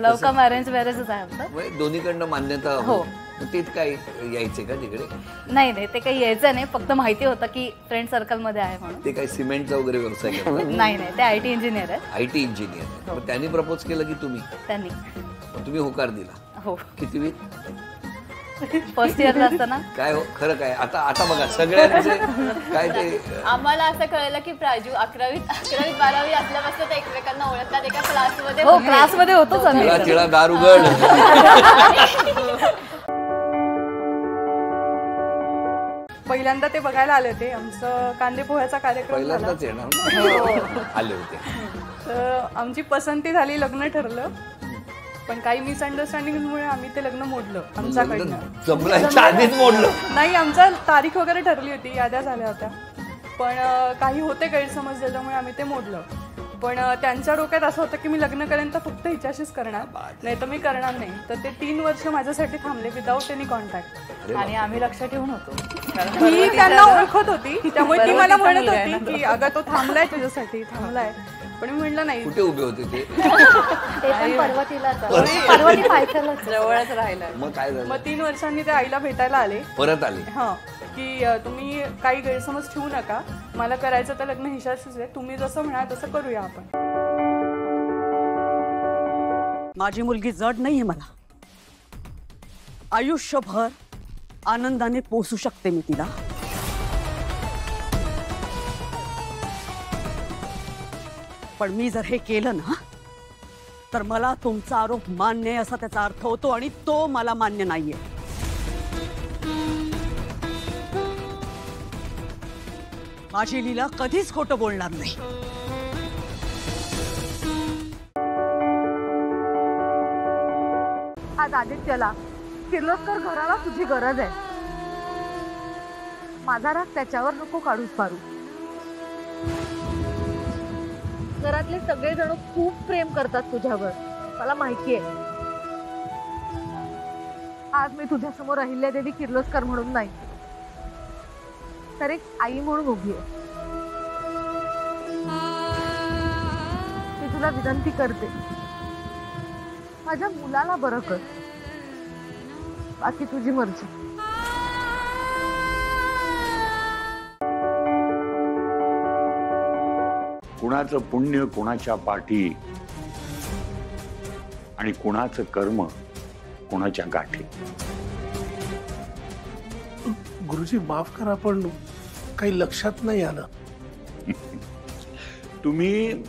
लव कम arrange मॅरेजच आहे आमचं. दोन्हीकडनं मान्यता हो. मग तेच काय यायचे का तिकडे? नाही नाही ते काही यायचं नाही. फक्त माहिती होतं की फ्रेंड सर्कलमध्ये आहे म्हणून. ते काय सिमेंटचा वगैरे व्यवसाय करतात नाही नाही ते आय टी इंजिनियर आहेत. आय टी इंजिनियर त्यांनी प्रपोज केलं की तुम्ही? त्यांनी. मग तुम्ही होकार दिला. हो. किती फर्स्ट इयरला असताना? काय हो? खरं काय? आता आता बघा सगळ्यांचे काय ते आम्हाला असं कळलं की प्राजू अकरावीत अकरावीत बारावी असल्यापासून ते एकमेकांना ओळखतात एका क्लासमध्ये हो क्लासमध्ये होतोच आम्ही. तिळा तिळा दार उघड. पहिल्यांदा ते बघायला आले होते. आमचं कांदे पोह्याचा कार्यक्रम झाला. पहिल्यांदाच येणार. ना. आले होते. तर आमची पसंती झाली लग्न ठरलं. पण काही मिसअंडरस्टँडिंगमुळे आम्ही ते लग्न मोडलं आमच्याकडनं. जमलायच्या आधीच मोडलं. नाही आमचा तारीख वगैरे ठरली होती याद्या झाल्या होत्या. पण काही होते गैरसमज ज्याच्यामुळे आम्ही ते मोडलं. पण त्यांच्या डोक्यात असं होतं की मी लग्न करेन तर फक्त हिच्याशीच करणार. नाही तर मी करणार नाही. तर ते तीन वर्ष माझ्यासाठी थांबले विदाऊट एनी कॉन्टॅक्ट आणि आम्ही लक्ष ठेवून होतो. मी त्यांना ओळखत होती. त्यामुळे ती मला म्हणत होती की अगं तो थांबलाय तुझ्यासाठी थांबलाय. पण मी म्हणलं नाही. कुठे उभे होते ते? ते पण पर्वतीलाच. पर्वती पायथ्यालाच जवळच राहिलं मग काय झालं? मग तीन वर्षांनी ते आईला भेटायला आले. परत आले? हा. की तुम्ही काही गैरसमज ठेवू नका. मला करायचं तर लग्न हिशाशीच आहे. तुम्ही जसं म्हणाल तसं करूया आपण. माझी मुलगी जड नाहीये मला. आयुष्यभर आनंदाने पोसू शकते मी तिला. पण मी जर हे केलं ना तर मला तुमचा आरोप मान्य आहे असा त्याचा अर्थ होतो आणि तो मला मान्य नाहीये. माझी लीला कधीच खोटं बोलणार नाही. आज आदित्यला किर्लोस्कर घराला तुझी गरज आहे. माझा राग त्याच्यावर नको काढूच पारू घरातले सगळे जण खूप प्रेम करतात तुझ्यावर. मला माहितीये. आज मी तुझ्यासमोर अहिल्या देवी किर्लोस्कर म्हणून नाही. तर एक आई म्हणून उभी आहे. मी तुला विनंती करते. माझ्या मुलाला बरं कर. बाकी तुझी मर्जी. कुणाचं पुण्य कुणाच्या पाठी आणि कुणाचं कर्म कुणाच्या गाठी? गुरुजी माफ करा पण काही लक्षात नाही आलं. तुम्ही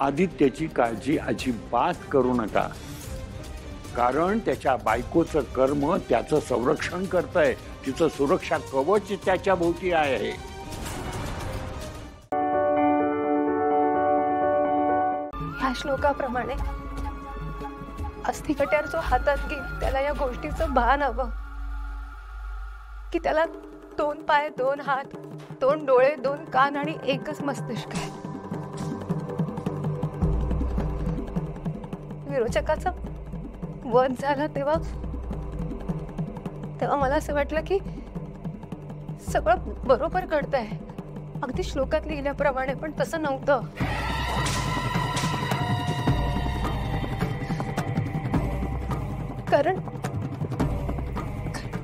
आदित्याची काळजी अजिबात करू नका. कारण त्याच्या बायकोचं कर्म त्याचं संरक्षण करतंय. तिचं सुरक्षा कवच त्याच्या भोवती आहे. ह्या श्लोकाप्रमाणे अस्थिकट्यार जो हातात घेईल त्याला या गोष्टीचं भान हवं. की त्याला दोन पाय दोन हात दोन डोळे दोन कान आणि एकच मस्तिष्क आहे. विरोचकाचा वध झाला तेव्हा. तेव्हा मला असं वाटलं की सगळं बरोबर घडतंय. अगदी श्लोकात लिहिल्याप्रमाणे पण तसं नव्हतं. कारण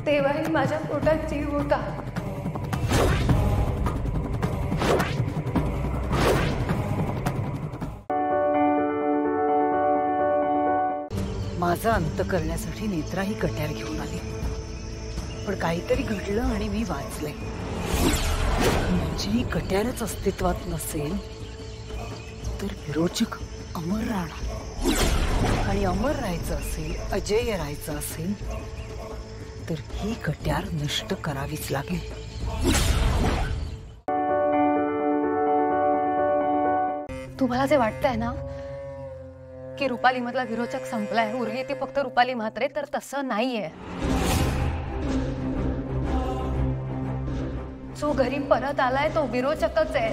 तेव्हाही माझ्या पोटात जीव होता. माझा अंत करण्यासाठी नेत्रा ही कट्यार घेऊन आली. पण काहीतरी घडलं आणि मी वाचले. म्हणजे ही कट्यारच अस्तित्वात नसेल तर विरोचक अमर राहणार आणि अमर राहायचं असेल अजय राहायचं असेल तर ही कट्यार नष्ट करावीच लागेल. तुम्हाला जे वाटतंय ना की रुपाली मधला विरोचक संपलाय उरली ती फक्त रुपाली म्हात्रे तर तसं नाहीये. जो घरी परत आलाय तो विरोचकच आहे.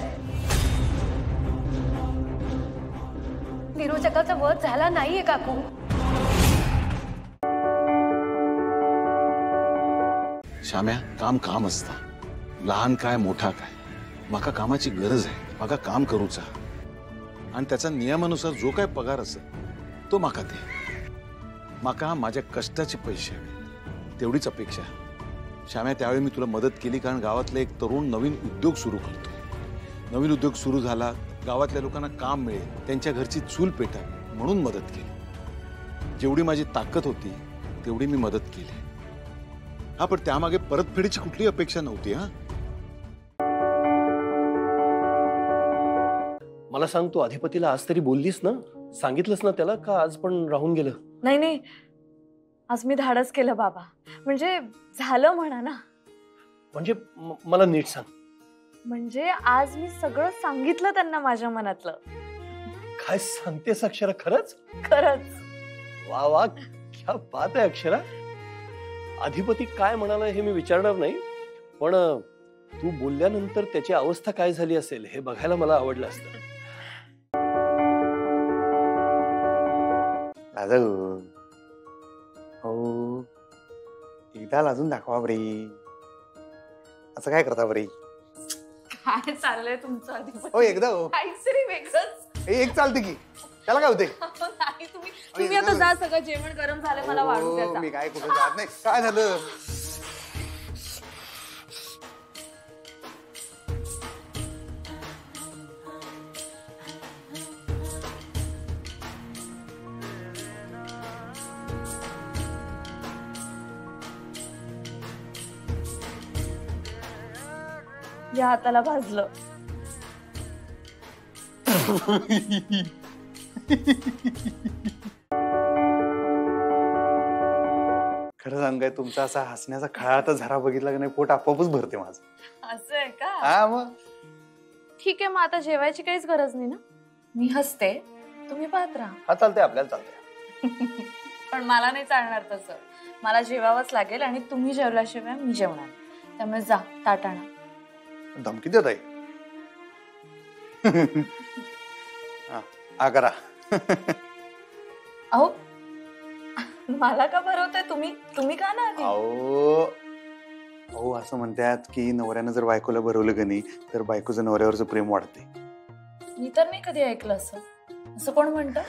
विरोचकाचा वध झाला नाहीये काकू. शाम्या काम काम असता. लहान काय मोठा काय. माका कामाची गरज आहे. माका काम करूचा. आणि त्याचा नियमानुसार जो काय पगार असेल तो माका दे. माका माझ्या कष्टाचे पैसे हवे. तेवढीच अपेक्षा. श्याम्या त्यावेळी मी तुला मदत केली कारण गावातला एक तरुण नवीन उद्योग सुरू करतो नवीन उद्योग सुरू झाला गावातल्या लोकांना काम मिळेल त्यांच्या घरची चूल पेटावी म्हणून मदत केली. जेवढी माझी ताकद होती तेवढी मी मदत केली. हा पण त्यामागे परतफेडीची कुठली अपेक्षा नव्हती हा. मला सांग तू अधिपतीला आज तरी बोललीस ना? सांगितलंस ना त्याला का आज पण राहून गेलं? नाही नाही. आज मी धाडस केलं बाबा. म्हणजे झालं म्हणा ना. म्हणजे मला नीट सांग. म्हणजे आज मी सगळं सांगितलं त्यांना माझ्या मनातलं. काय सांगतेस अक्षरा खरंच? खरंच. वा वा. क्या बात आहे अक्षरा. अधिपती काय म्हणाला हे मी विचारणार नाही पण तू बोलल्यानंतर त्याची अवस्था काय झाली असेल हे बघायला मला आवडलं असतं. दादा हो एकदा लाजून दाखवा बरे. असं काय करता बरे? काय चाललंय तुमचं हो एकदा हो. काहीतरी वेगळंच. हे एक चालते की. त्याला काय होते? नाही तुम्ही तुम्ही आता जा सगळं जेवण गरम झालं मला वाढू द्या जा. मी काय कुठे जात नाही. काय झालं? या हाताला भाजलं. खरं सांगाय तुमचा असा हसण्याचा खळाळाचा झरा बघितला की नाही पोट आपोआपच भरते माझं. असं आहे का? हा मग? ठीक आहे मग आता जेवायची काहीच गरज नाही ना? मी हसते तुम्ही पाहत राहा. हा चालतंय आपल्याला चालतंय. पण मला नाही चालणार तसं. मला जेवावंच लागेल आणि तुम्ही जेवल्याशिवाय मी जेवणार त्यामुळे जा ताट आणा. धमकी देत आहे हा, हा करा. अहो मला का भरवताय तुम्ही? तुम्ही का ना आधी? अहो अहो असं म्हणतात की नवऱ्यानं जर बायकोला भरवलं का नाही तर बायकोचं नवऱ्यावरचं प्रेम वाढते. मी तर नाही कधी ऐकलं असं. असं कोण म्हणतं?